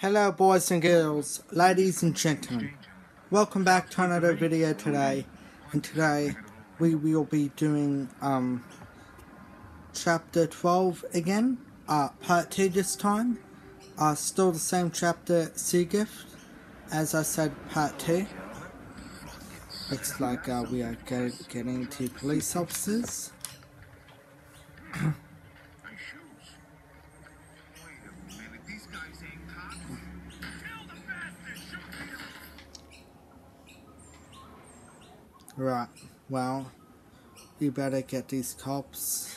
Hello boys and girls, ladies and gentlemen. Welcome back to another video today. And today we will be doing um chapter 12 again. Uh part 2 this time. Uh still the same chapter Sea Gift. As I said part 2. Looks like uh, we are get, getting to police officers. Right, well, you better get these cops.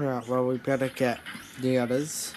Right, well, we better get the others.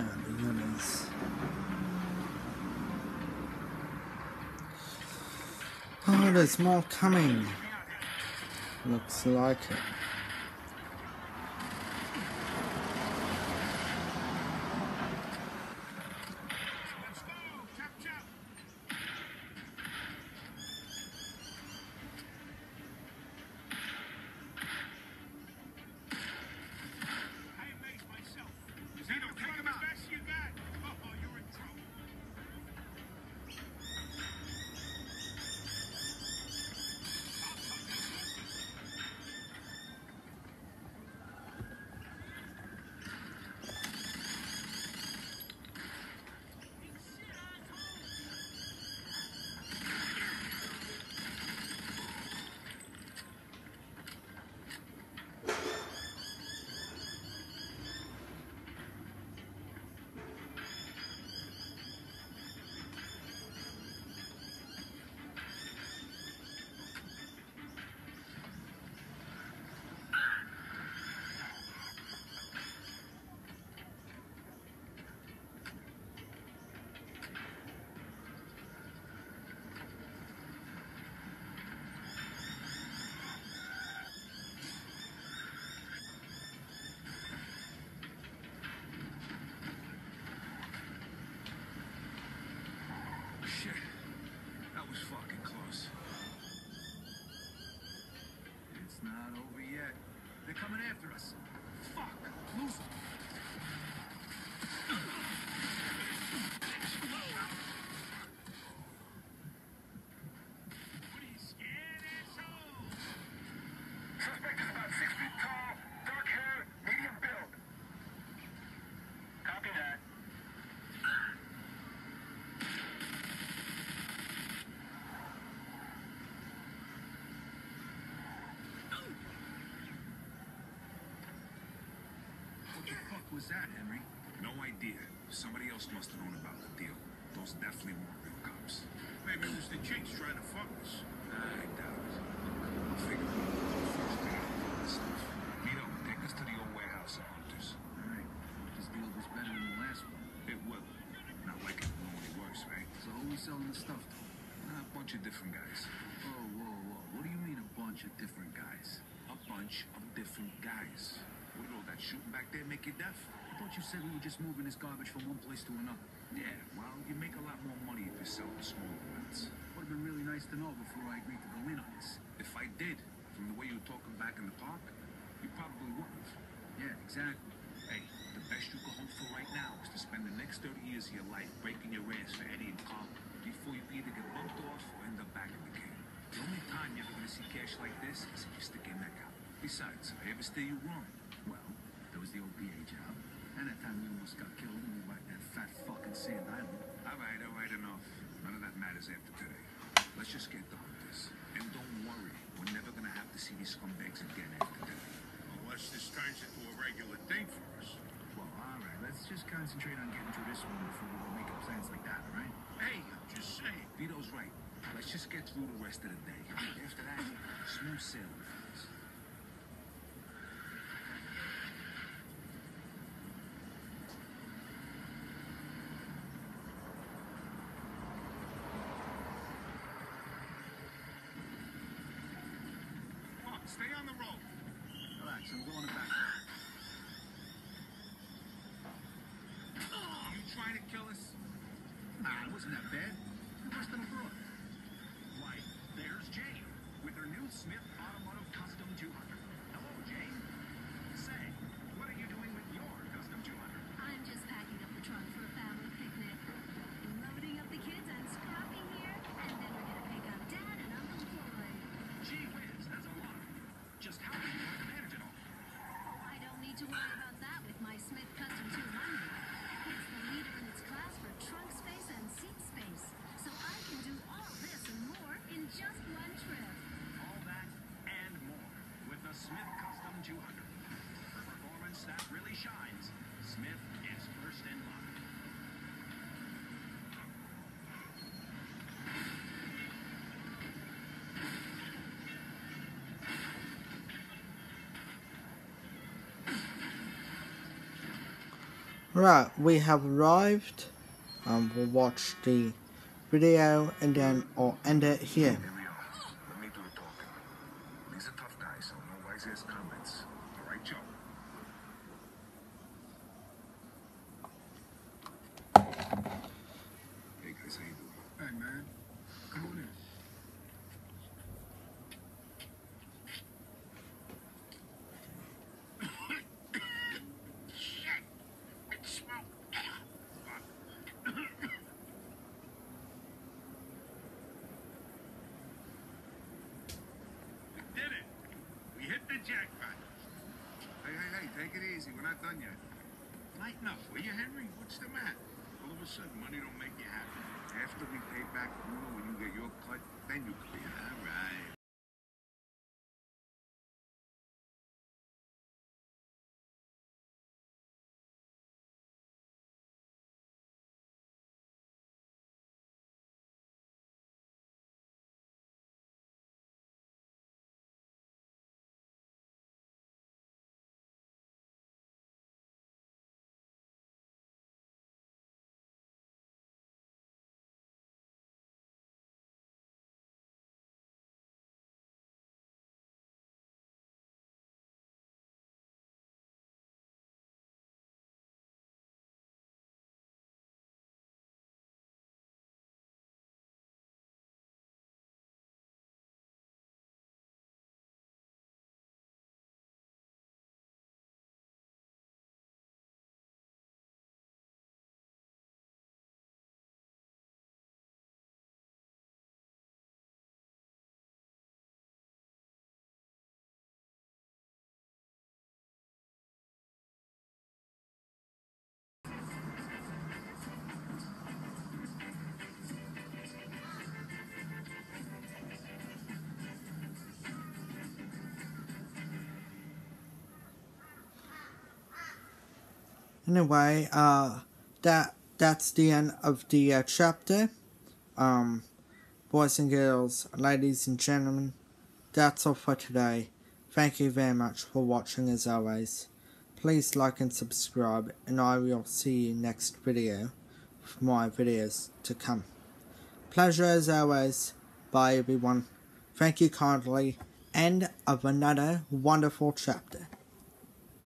The. Oh, there's more coming. Looks like it. Was that, Henry? No idea. Somebody else must have known about the deal. Those definitely weren't real cops. Maybe it was the chicks trying to fuck us. I doubt it. We'll figure it out. First, we gotta this stuff. Vito, take us to the old warehouse of Hunters. Alright. This deal was better than the last one. It will. Not like it will only worse, right? So who we selling the stuff to? A bunch of different guys. Whoa, whoa, whoa. What do you mean a bunch of different guys? A bunch of different guys. What all that shooting back there make you deaf? Thought you said we were just moving this garbage from one place to another. Yeah, well, you make a lot more money if you sell in small amounts. Would have been really nice to know before I agreed to go in on this. If I did, from the way you were talking back in the park, you probably wouldn't. Yeah, exactly. Hey, the best you can hope for right now is to spend the next 30 years of your life breaking your ass for Eddie and Carl before you either get bumped off or end up back in the game. The only time you're ever going to see cash like this is if you stick your neck out. Besides, if I ever steer you wrong, Well, there was the old PA job. And that time we almost got killed when we wiped that fat fucking Sand Island. all right, all right, enough. None of that matters after today. Let's just get done with this. And don't worry, we're never to have to see these scumbags again after today. Unless this turns into a regular thing for us. Well, alright, let's just concentrate on getting through this one before we go making plans like that, alright? Hey, I'm just saying. Vito's right. Let's just get through the rest of the day. After that, smooth sailing, fellas. Come on, stay on the road. Relax, I'm going back. You trying to kill us? Nah, it wasn't that bad. Who must have brought? Why, there's Jane with her new Smith Automotive Custom 200. Hello, Jane. Say, what are you doing with your Custom 200? I'm just packing up the trunk for a family picnic. Loading up the kids and scrapping here, and then we're gonna pick up Dad and Uncle Floyd. Gee whiz, that's a lot. Just how do you want to manage it all? I don't need to worry about that with my Smith Custom 200. It's the leader in its class for trunk space and seat space, so I can do all this and more in just one trip. All that and more with the Smith Custom 200. Right, we have arrived. Um, we'll watch the video and then I'll end it here. Here we are. Let me do the talking. These are tough guys, so no wise ass comments. All right, Joe. Hey guys, how you doing? Hey, man. Come on in. We did it. We hit the jackpot. Hey, hey, hey, take it easy. We're not done yet. Lighten up, will you, Henry? What's the matter? All of a sudden, money don't make you happy. After we pay back Bruno and you get your cut, then you clear. All right. Anyway, uh, that that's the end of the uh, chapter. Um, boys and girls, ladies and gentlemen, that's all for today. Thank you very much for watching as always. Please like and subscribe, and I will see you next video for more videos to come. Pleasure as always. Bye everyone. Thank you kindly. End of another wonderful chapter.